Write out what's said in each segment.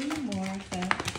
anymore, so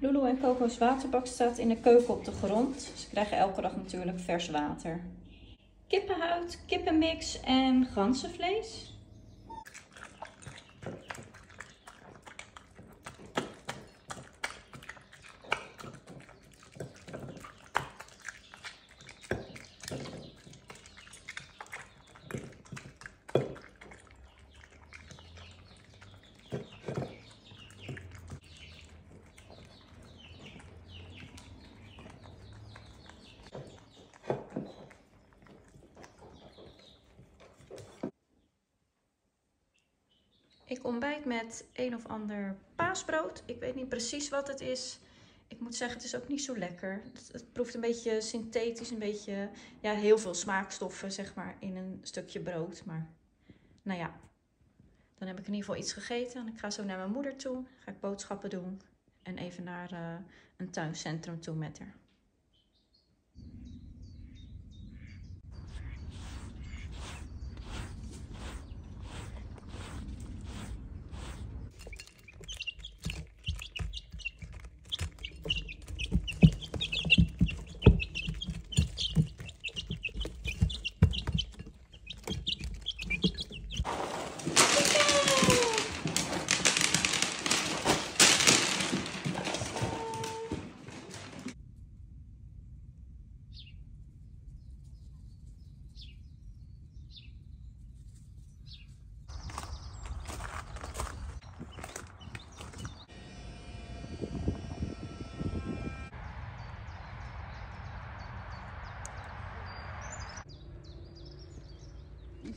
Lulu en Coco's waterbak staat in de keuken op de grond. Ze krijgen elke dag natuurlijk vers water. Kippenhuid, kippenmix en ganzenvlees. Ik ontbijt met een of ander paasbrood. Ik weet niet precies wat het is. Ik moet zeggen, het is ook niet zo lekker. Het, proeft een beetje synthetisch, een beetje, ja, heel veel smaakstoffen, zeg maar, in een stukje brood. Maar, nou ja, dan heb ik in ieder geval iets gegeten. En ik ga zo naar mijn moeder toe, ga ik boodschappen doen. En even naar eh, een tuincentrum toe met haar.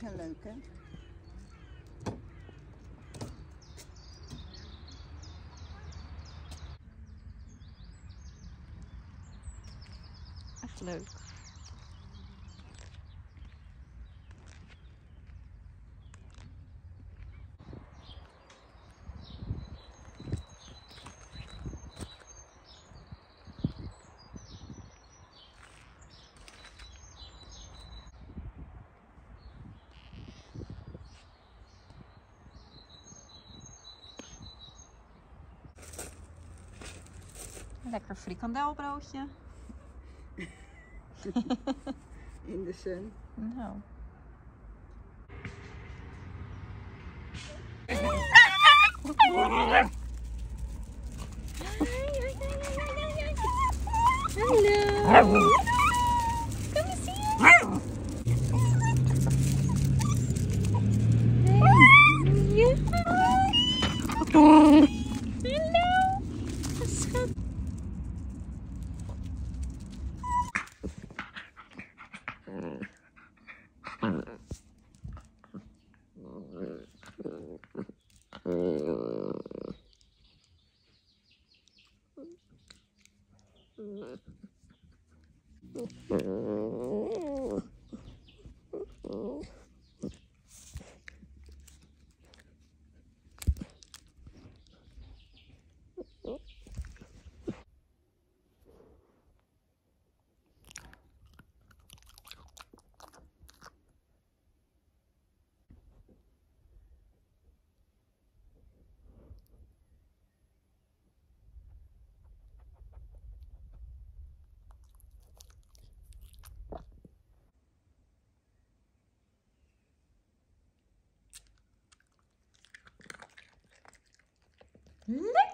Zijn leuk, hè? Echt leuk. Lekker frikandelbroodje. In de zon. Nou. Hallo. Mm-hmm.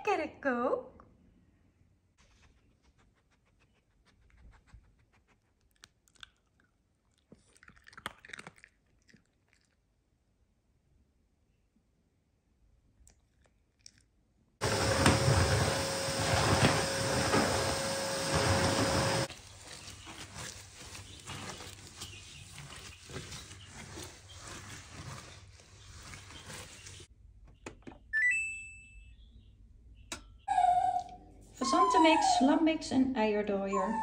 Look at it go. Fazantenmix, lammix en eierdooier.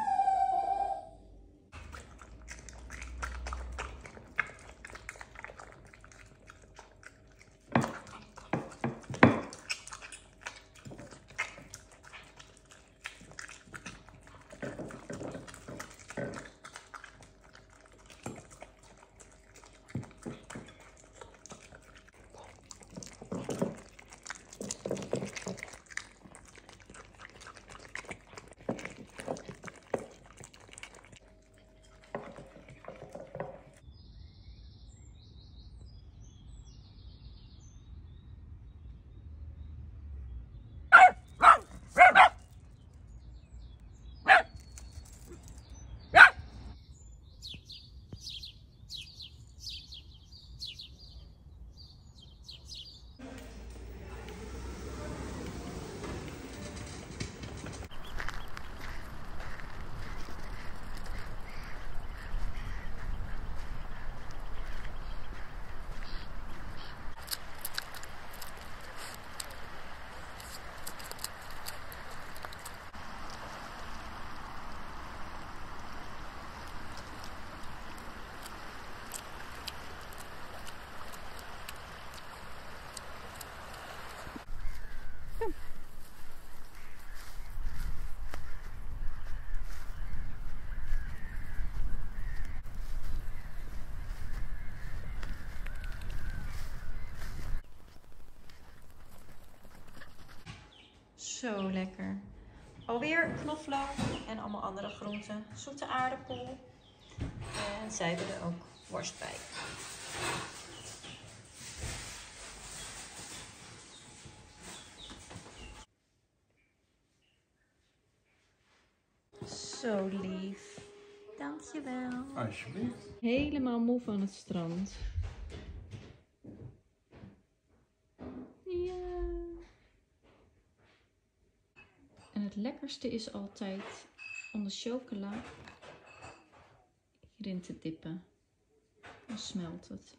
Zo lekker. Alweer knoflook en allemaal andere groenten. Zoete aardappel. En zij hebben er ook worst bij. Zo lief. Dankjewel. Alsjeblieft. Helemaal moe van het strand. Lekkerste is altijd om de chocola hierin te dippen. Dan smelt het.